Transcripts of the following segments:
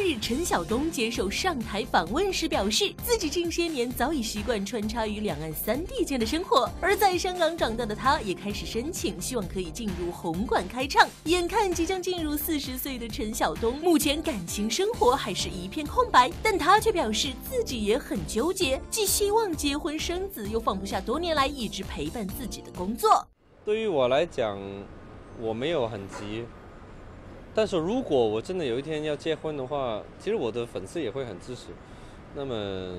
日，陈晓东接受上台访问时表示，自己近些年早已习惯穿插于两岸三地间的生活，而在香港长大的他，也开始申请，希望可以进入红馆开唱。眼看即将进入四十岁的陈晓东，目前感情生活还是一片空白，但他却表示自己也很纠结，既希望结婚生子，又放不下多年来一直陪伴自己的工作。对于我来讲，我没有很急。但是如果我真的有一天要结婚的话，其实我的粉丝也会很支持。那么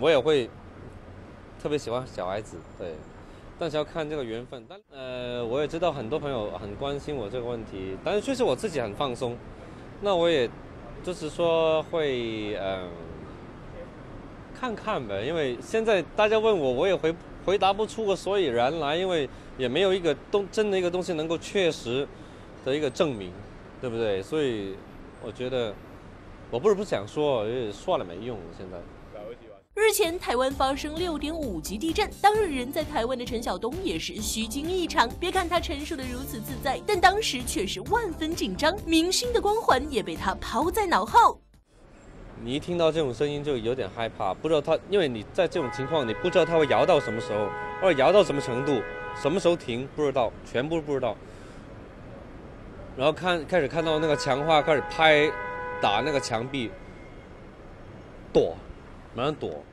我也会特别喜欢小孩子，对。但是要看这个缘分。但呃，我也知道很多朋友很关心我这个问题，但是确实我自己很放松。那我也就是说会嗯看看呗，因为现在大家问我，我也回回答不出个所以然来，因为也没有一个东真的一个东西能够确实。的一个证明，对不对？所以我觉得，我不是不想说，算了没用。现在，日前台湾发生六点五级地震，当日人在台湾的陈晓东也是虚惊一场。别看他陈述的如此自在，但当时却是万分紧张，明星的光环也被他抛在脑后。你一听到这种声音就有点害怕，不知道他，因为你在这种情况，你不知道他会摇到什么时候，或者摇到什么程度，什么时候停，不知道，全部不知道。然后看开始看到那个墙画开始拍，打那个墙壁，躲，马上躲。